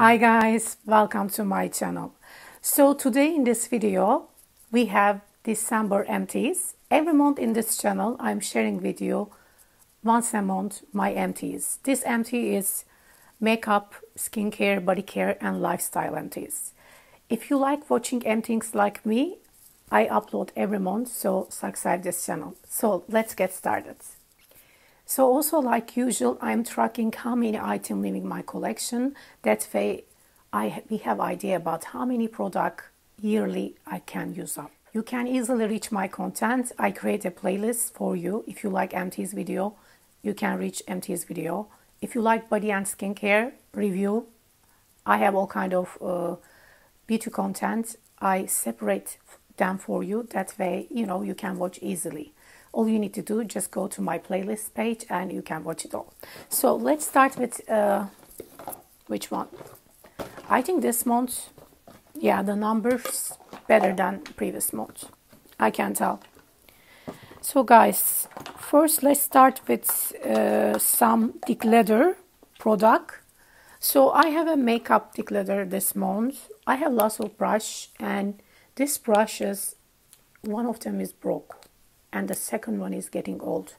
Hi guys, welcome to my channel. So today in this video we have December empties. Every month in this channel I'm sharing video once a month my empties. This empty is makeup, skincare, body care and lifestyle empties. If you like watching empties like me, I upload every month so subscribe this channel. So let's get started. So also like usual, I'm tracking how many items leaving my collection. That way I we have idea about how many product yearly I can use up. You can easily reach my content. I create a playlist for you. If you like empties video, you can reach empties video. If you like body and skincare review, I have all kind of uh, beauty content. I separate them for you. That way, you know, you can watch easily all you need to do just go to my playlist page and you can watch it all. So let's start with uh, which one? I think this month yeah the numbers better than previous month. I can tell. So guys first let's start with uh, some declutter product. So I have a makeup declutter this month. I have lots of brush and this brushes one of them is broke and the second one is getting old.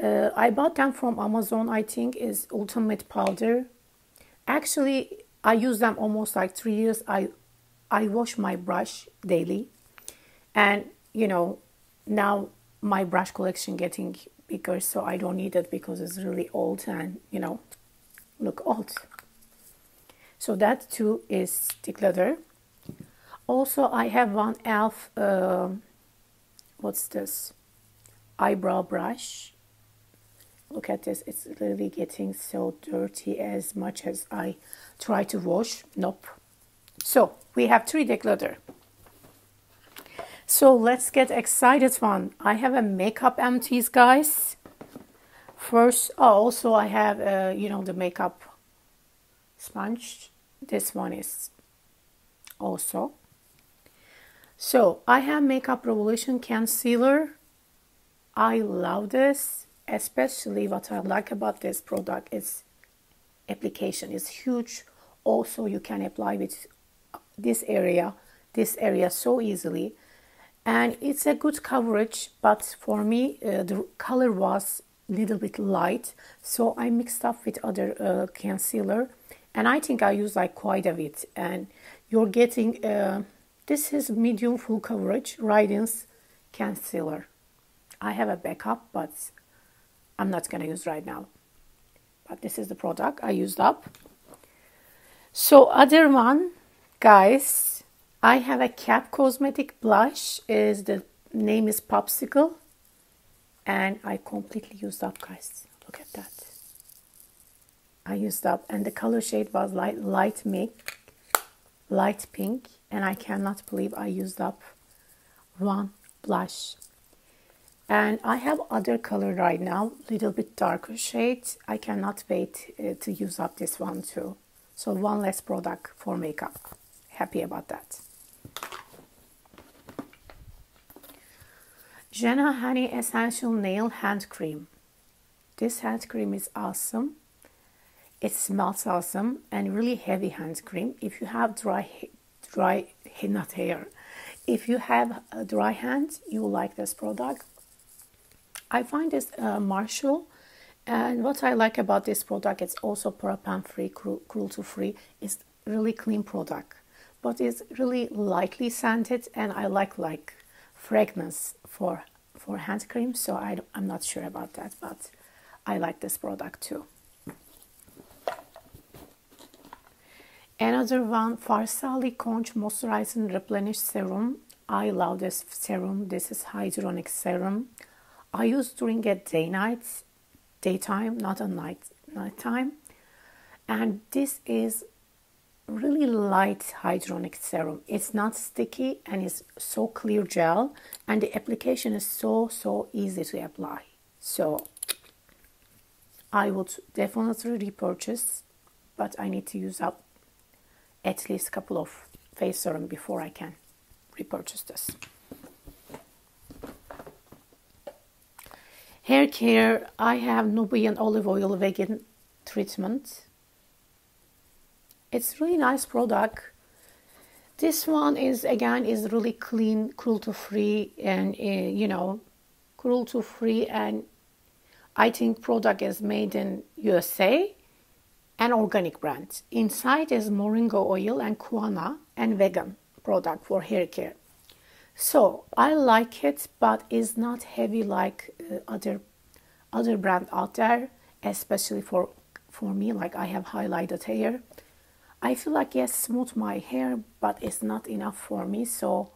Uh, I bought them from Amazon, I think, is Ultimate Powder. Actually, I use them almost like three years. I, I wash my brush daily. And, you know, now my brush collection getting bigger, so I don't need it because it's really old and, you know, look old. So that too is stick declutter. Also, I have one e.l.f. Uh, what's this? Eyebrow brush? Look at this it's really getting so dirty as much as I try to wash. Nope. So we have three declutter so let's get excited one I have a makeup empties guys. First oh, also I have uh, you know the makeup sponge. This one is also so I have Makeup Revolution Concealer. I love this, especially what I like about this product is application is huge. Also, you can apply with this area, this area so easily. And it's a good coverage, but for me, uh, the color was a little bit light. So I mixed up with other uh, concealer. And I think I use like quite a bit. And you're getting... Uh, this is medium full coverage Radiance Concealer. I have a backup, but I'm not going to use right now. But this is the product I used up. So other one, guys, I have a Cap Cosmetic blush. Is the name is Popsicle, and I completely used up, guys. Look at that. I used up, and the color shade was light light pink, light pink, and I cannot believe I used up one blush. And I have other color right now little bit darker shade I cannot wait uh, to use up this one too. So one less product for makeup. Happy about that. Jenna Honey Essential Nail Hand Cream. This hand cream is awesome. It smells awesome and really heavy hand cream. If you have dry dry not hair. If you have a dry hand you like this product. I find this uh, marshall and what i like about this product it's also paraben free cruelty free it's really clean product but it's really lightly scented and i like like fragrance for for hand cream so I, i'm not sure about that but i like this product too Another one, Farsali Conch Moisturizing Replenish Serum. I love this serum. This is hyaluronic serum. I use during a day night, daytime, not a night nighttime. And this is really light hyaluronic serum. It's not sticky and it's so clear gel and the application is so so easy to apply. So I would definitely repurchase, but I need to use up at least a couple of face serum before I can repurchase this. Hair care, I have Nubian olive oil vegan treatment. it's really nice product this one is again is really clean cruelty free and uh, you know cruelty free and i think product is made in usa and organic brand inside is moringa oil and guana and vegan product for hair care. So i like it but it's not heavy like uh, other other brand out there especially for for me like i have highlighted hair i feel like yes smooth my hair but it's not enough for me. So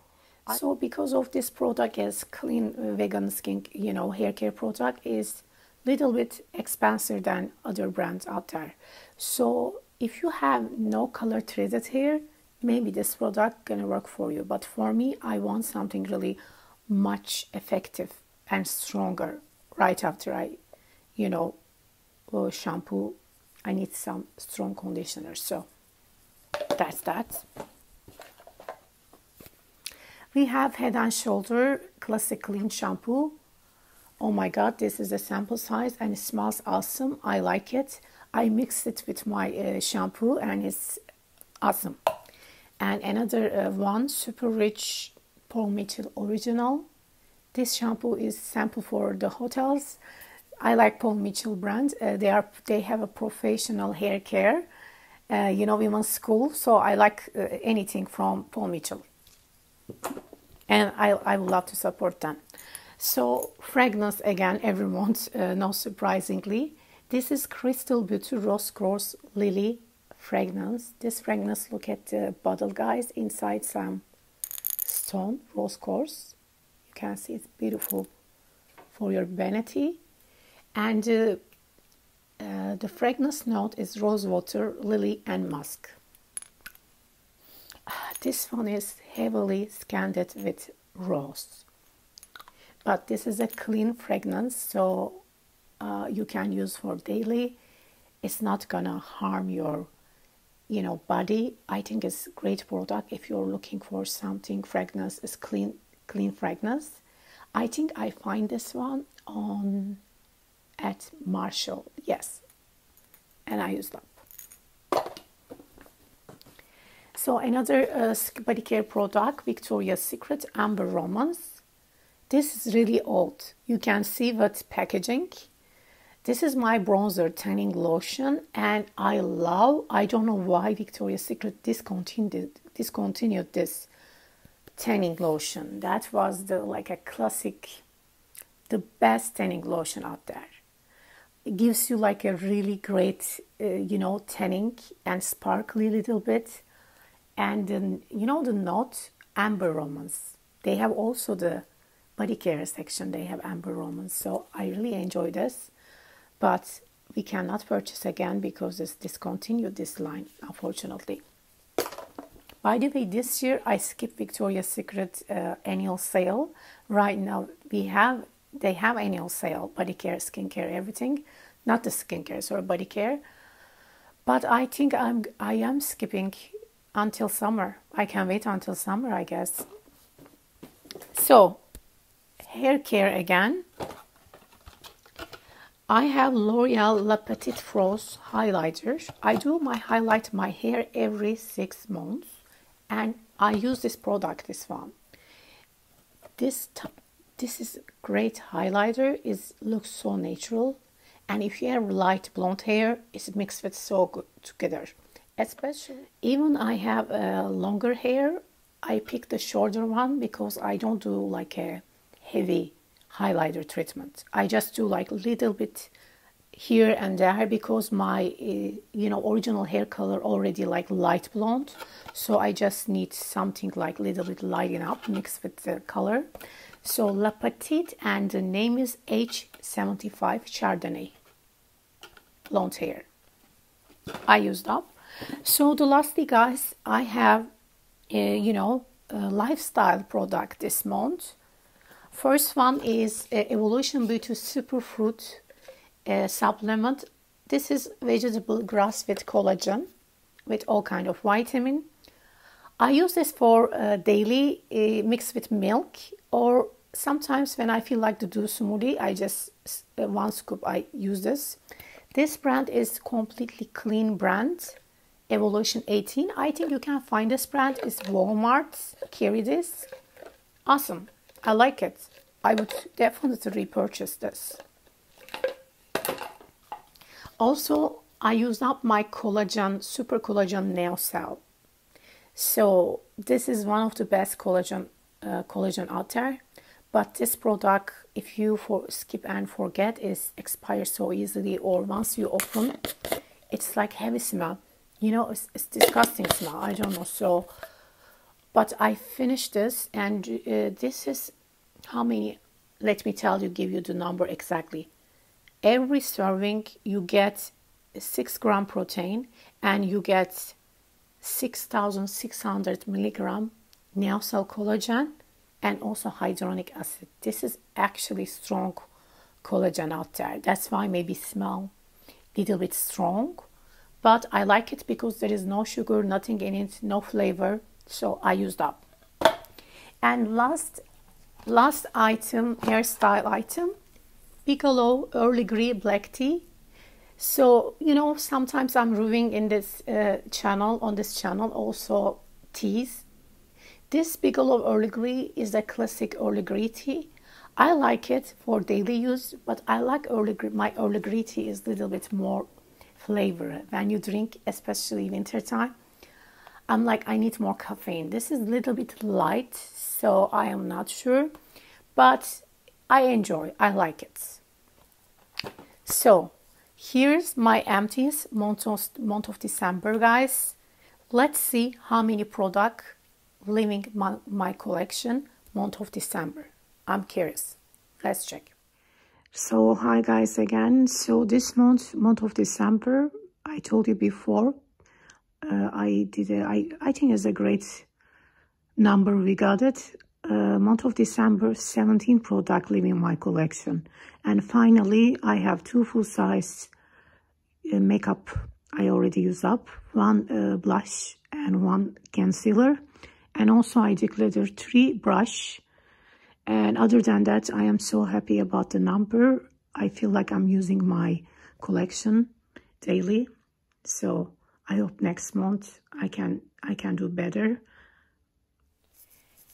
so because of this product is clean vegan skin you know hair care product is little bit expensive than other brands out there. So if you have no color treated hair maybe this product gonna work for you. But for me i want something really much effective and stronger right after i you know uh, shampoo. I need some strong conditioner. So that's that. We have head and shoulder classic clean shampoo oh my god this is a sample size and it smells awesome. I like it. I mixed it with my uh, shampoo and it's awesome. And another uh, one super rich Paul Mitchell original. This shampoo is sample for the hotels. I like Paul Mitchell brand. Uh, they are they have a professional hair care uh, you know women's school. So I like uh, anything from Paul Mitchell. And I, I would love to support them so fragrance again every month uh, not surprisingly this is Crystal Beauty Rose Quartz Lily fragrance. This fragrance, look at the bottle guys, inside some stone, rose quartz. You can see it's beautiful for your vanity. And uh, uh, the fragrance note is rose water, lily and musk. This one is heavily scented with rose. But this is a clean fragrance, so uh, you can use for daily. It's not gonna harm your you know body. I think is great product if you're looking for something fragrance is clean clean fragrance. I think i find this one on at marshall yes. And i use that. So another uh, body care product victoria's secret amber romance this is really old you can see what packaging this is my bronzer tanning lotion and I love, I don't know why Victoria's Secret discontinued, discontinued this tanning lotion. That was the like a classic, the best tanning lotion out there. It gives you like a really great, uh, you know, tanning and sparkly little bit. And then, you know, the note, Amber Romance. They have also the body care section, they have Amber Romance. So I really enjoy this but we cannot purchase again because it's discontinued this line unfortunately. By the way this year i skipped victoria's secret uh, annual sale. Right now we have they have annual sale body care skincare everything. Not the skincare sorry body care but i think i'm i am skipping until summer. I can wait until summer i guess. So hair care again I have L'Oreal La Petite Frost highlighter. I do my highlight my hair every six months and I use this product, this one. This this is great highlighter. It looks so natural and if you have light blonde hair, it's mixed with so good together. Especially even I have uh, longer hair, I pick the shorter one because I don't do like a heavy highlighter treatment. I just do like a little bit here and there because my uh, you know original hair color already like light blonde. So I just need something like a little bit lighting up mixed with the color. So La Petite and the name is H75 Chardonnay. Blonde hair. I used up. So the lastly guys I have uh, you know lifestyle product this month First one is uh, Evolution Beauty Superfood uh, supplement. This is vegetable grass with collagen with all kind of vitamin. I use this for uh, daily uh, mixed with milk or sometimes when I feel like to do smoothie, I just uh, one scoop I use this. This brand is completely clean brand Evolution 18. I think you can find this brand. It's Walmart. Carry this. Awesome. I like it. I would definitely repurchase this. Also, I used up my collagen, super collagen NeoCell. So this is one of the best collagen uh, collagen out there. But this product, if you for skip and forget, is expires so easily. Or once you open, it, it's like heavy smell. You know, it's, it's disgusting smell. I don't know. So, but I finished this, and uh, this is how many. Let me tell you, give you the number exactly. Every serving, you get six gram protein, and you get 6,600 milligram NeoCell collagen and also hyaluronic acid. This is actually strong collagen out there. That's why maybe smell a little bit strong. But I like it because there is no sugar, nothing in it, no flavor. So I used up. And last last item, hairstyle item, Bigelow Early Grey Black Tea. So, you know, sometimes I'm reviewing in this uh, channel, on this channel, also teas this Bigelow Early Grey is a classic Early Grey tea. I like it for daily use, but I like early Grey. my Early Grey tea is a little bit more flavor when you drink, especially winter time. I'm like I need more caffeine. This is a little bit light, so I am not sure, but I enjoy. I like it. So here's my empties month of, month of December, guys. Let's see how many product leaving my, my collection month of December. I'm curious. Let's check. So hi guys again. So this month, month of December, I told you before, uh, I did. A, I I think it's a great number. We got it. Uh, month of December, 17 product leaving my collection, and finally I have two full size uh, makeup. I already used up one uh, blush and one concealer and also I decluttered three brush and other than that I am so happy about the number I feel like I'm using my collection daily so I hope next month I can I can do better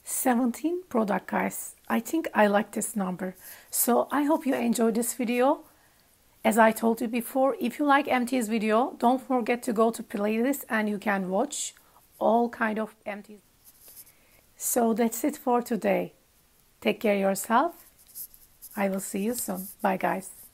17 product guys I think I like this number so I hope you enjoyed this video as I told you before if you like empties video don't forget to go to playlist and you can watch all kind of empties so that's it for today. Take care yourself. I will see you soon. Bye guys.